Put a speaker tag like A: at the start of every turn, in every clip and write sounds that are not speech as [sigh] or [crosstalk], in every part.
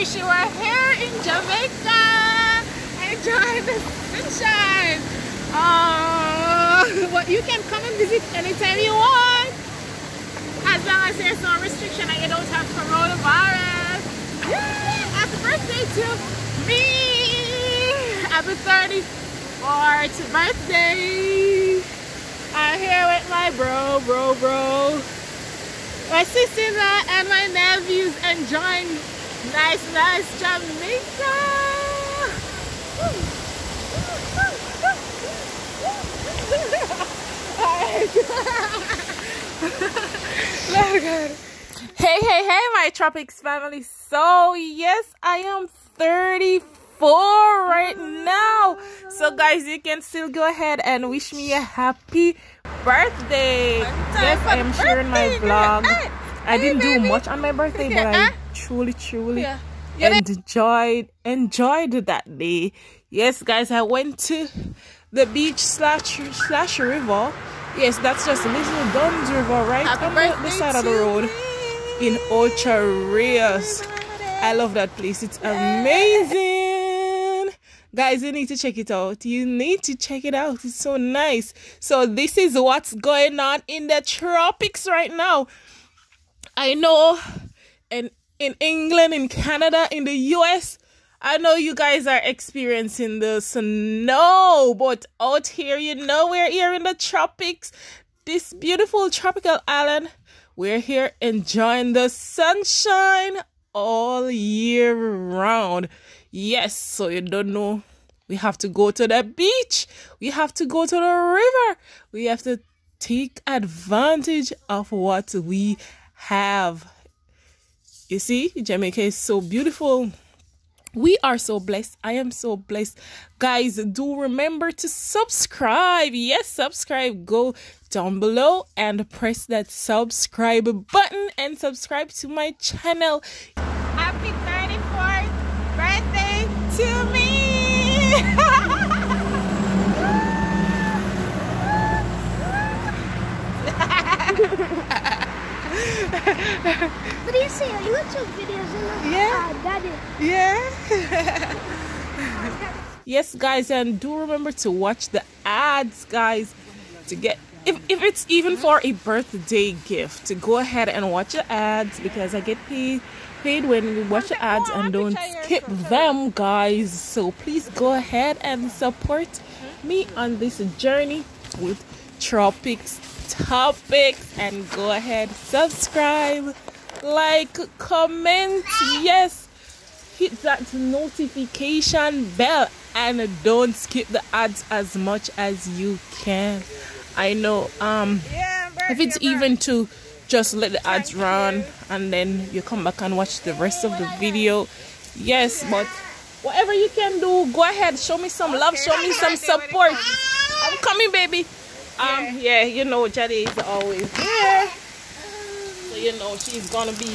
A: wish you were here in Jamaica. Enjoy the sunshine. Uh, [laughs] but you can come and visit anytime you want. As long as there's no restriction and you don't have coronavirus. Yeah, happy birthday to me. Happy 34th birthday. I'm here with my bro, bro, bro. My sister and my nephews enjoying nice, nice Jamaica. hey, hey, hey, my Tropix family. So, yes, I am 34 right now. So, guys, you can still go ahead and wish me a happy birthday. Yes, I am sharing my vlog. I didn't do much on my birthday, but I truly, truly enjoyed enjoyed that day. Yes, guys, I went to the beach slash slash river. Yes, that's just a little Dunn's River right Happy on the, the side of the road me. in Ocho Rios. I love that place. It's amazing. Guys, you need to check it out. You need to check it out. It's so nice. So this is what's going on in the tropics right now. I know and in England, in Canada, in the US, I know you guys are experiencing the snow, but out here, you know, we're here in the tropics, this beautiful tropical island. We're here enjoying the sunshine all year round. Yes, so you don't know. We have to go to the beach. We have to go to the river. We have to take advantage of what we have. You see, Jamaica is so beautiful. We are so blessed. I am so blessed. Guys, do remember to subscribe. Yes, subscribe. Go down below and press that subscribe button and subscribe to my channel. Happy 34th birthday to me. [laughs]
B: but you see YouTube videos and
A: yeah.
B: Uh, daddy.
A: Yeah. [laughs] yes, guys, and do remember to watch the ads, guys, to get if, if it's even for a birthday gift to go ahead and watch the ads because I get paid paid when we watch the ads and don't skip them guys so please go ahead and support me on this journey with Tropix Topix and go ahead subscribe like comment yes. Hit that notification bell and don't skip the ads as much as you can. I know um if it's even to just let the ads run and then you come back and watch the rest of the video yes but whatever you can do go ahead show me some love show me some support. I'm coming baby um, yeah, you know, Jade is always there. So, you know, she's gonna be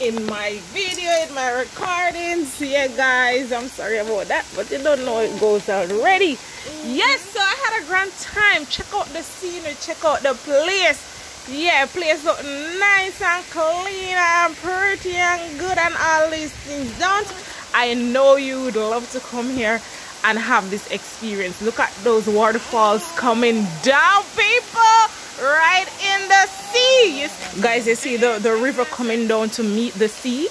A: in my video, in my recordings. Yeah, guys, I'm sorry about that, but you don't know it goes already. Yes, so I had a grand time. Check out the scenery, check out the place. Yeah, place look nice and clean and pretty and good and all these things. Don't I know you would love to come here and have this experience. Look at those waterfalls coming down, people, right in the sea. Yes. Guys, you see the, the river coming down to meet the sea?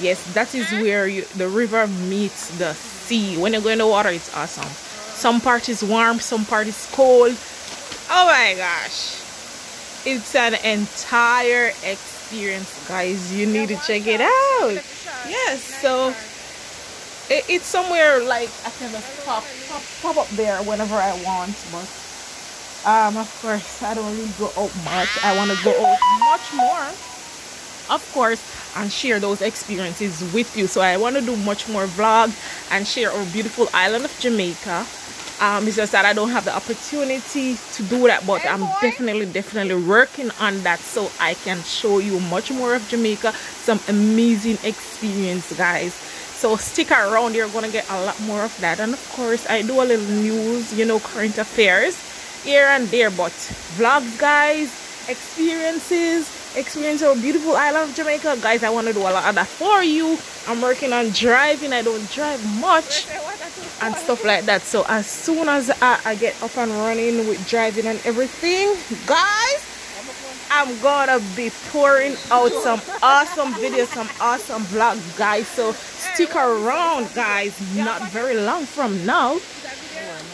A: Yes, that is mm-hmm. where you, the river meets the sea. When you go in the water, it's awesome. Some part is warm, some part is cold. Oh my gosh. It's an entire experience, guys. You need to check it out. Yes, so it, it's somewhere like I can just pop, pop, pop up there whenever I want. But um, of course, I don't really go out much. I want to go out much more, of course, and share those experiences with you. So I want to do much more vlog and share our beautiful island of Jamaica. Um, it's just that I don't have the opportunity to do that, but I'm definitely, definitely working on that so I can show you much more of Jamaica, some amazing experience, guys so stick around you're gonna get a lot more of that and of course i do a little news you know current affairs here and there but vlogs guys experiences experience our beautiful island of Jamaica. Guys, I want to do a lot of that for you. I'm working on driving. I don't drive much and stuff like that. So as soon as I, I get up and running with driving and everything, guys, I'm gonna be pouring out some awesome videos, some awesome vlogs, guys. So stick around, guys. Not very long from now,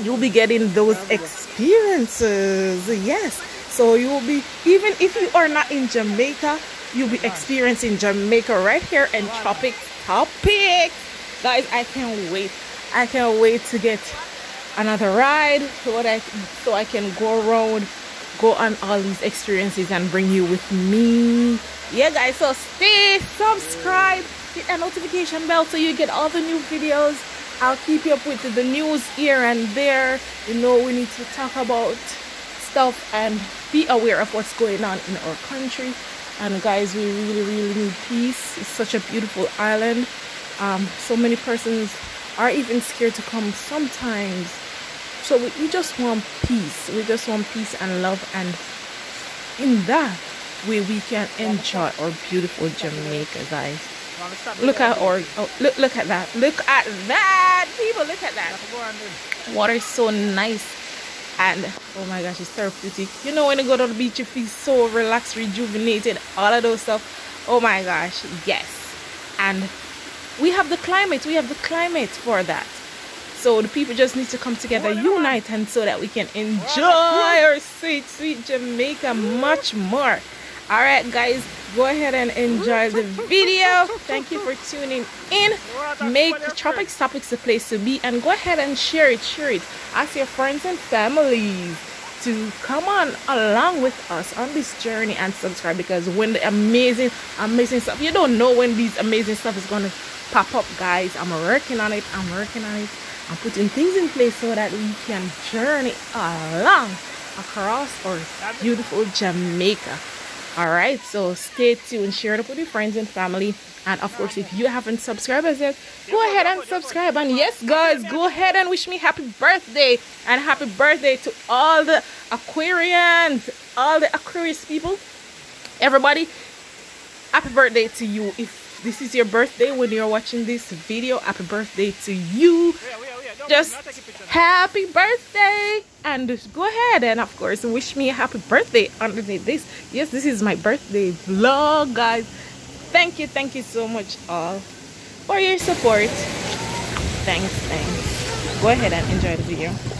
A: you'll be getting those experiences. Yes. So you will be, even if you are not in Jamaica, you'll be experiencing Jamaica right here in Tropic Topic. Guys, I can't wait. I can't wait to get another ride so I, so I can go around go on all these experiences and bring you with me. Yeah guys so stay subscribe hit that notification bell so you get all the new videos. I'll keep you up with the news here and there. You know we need to talk about stuff and be aware of what's going on in our country. And guys we really really need peace. It's such a beautiful island. Um, so many persons are even scared to come sometimes so we, we just want peace. We just want peace and love. And in that way we can enjoy our beautiful jamaica guys. Look at our oh, look look at that. Look at that people. Look at that. Water is so nice. And oh my gosh it's therapeutic. You know when you go to the beach you feel so relaxed rejuvenated all of those stuff. Oh my gosh yes. And we have the climate. We have the climate for that so the people just need to come together, unite, and so that we can enjoy our sweet, sweet Jamaica much more. All right, guys, go ahead and enjoy the video. Thank you for tuning in. Make Tropix Topix a place to be, and go ahead and share it, share it. Ask your friends and families to come on along with us on this journey and subscribe because when the amazing amazing stuff you don't know when these amazing stuff is going to pop up guys i'm working on it i'm working on it I'm putting things in place so that we can journey along across our beautiful Jamaica. Alright, so stay tuned, share it with your friends and family. And of course, if you haven't subscribed as yet, go ahead and subscribe. And yes, guys, go ahead and wish me happy birthday. And happy birthday to all the Aquarians, all the Aquarius people. Everybody, happy birthday to you. If this is your birthday when you're watching this video, happy birthday to you. Just happy birthday. And go ahead and of course wish me a happy birthday underneath this. Yes this is my birthday vlog guys. Thank you thank you so much all for your support. Thanks thanks. Go ahead and enjoy the video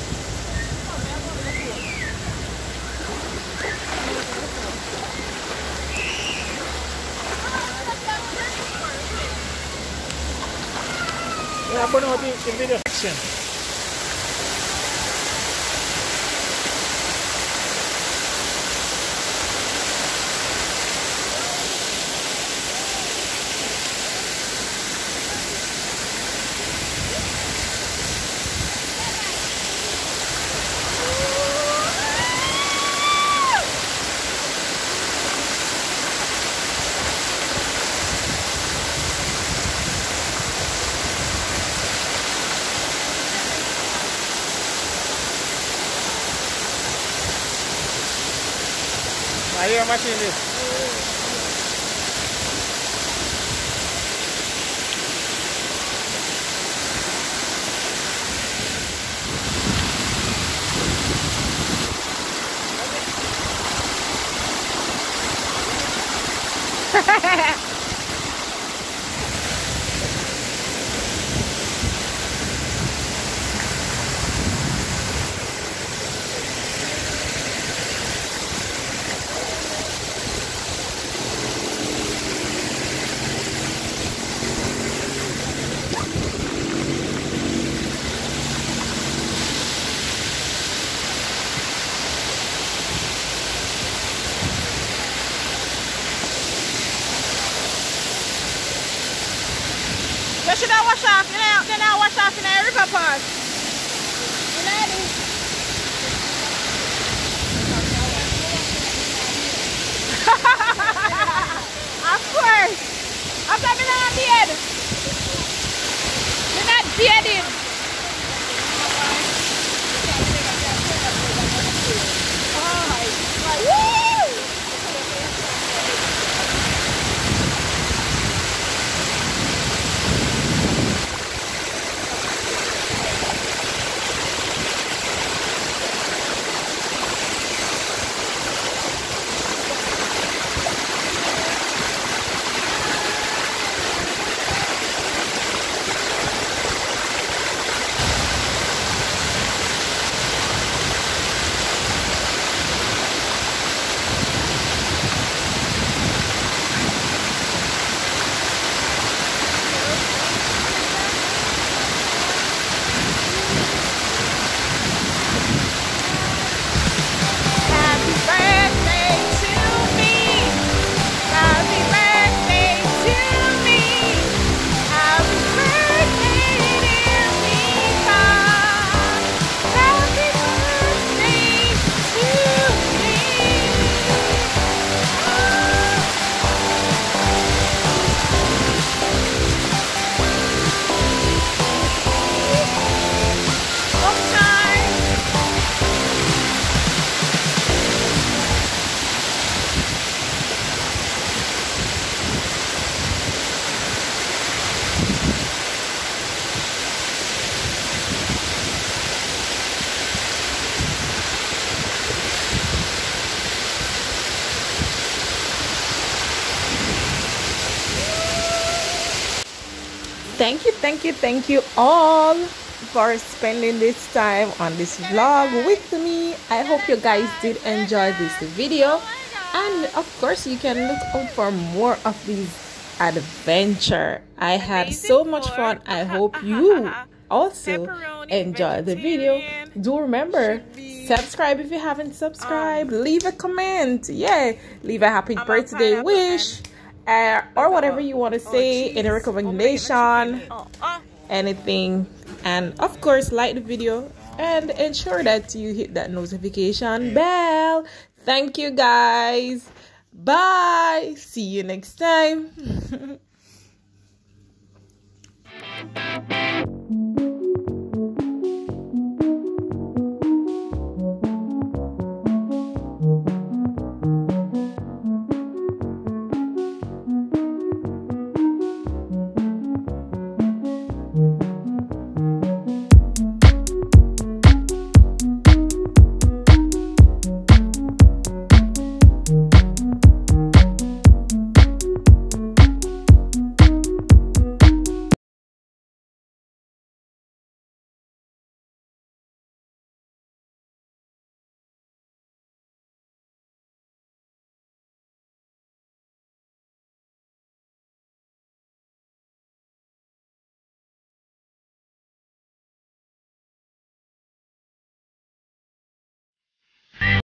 C: What do that?
B: Yeah, put out the, the video section. I hear machine this.
C: You should have wash off, you know, then I wash know this? [laughs] of course. I'm coming on beard. You're not. Thank you, thank you, thank you all for spending this time on this vlog with me. I hope you guys did enjoy this video. And of course, you can look out for more of these adventure. I had so much fun. I hope you [laughs] also enjoy the video. Do remember, subscribe if you haven't subscribed. Leave a comment. Yeah, leave a happy birthday wish uh, or whatever you want to say, any recommendation, anything. And of course, like the video and ensure that you hit that notification bell. Thank you guys. Bye. See you next time. [laughs]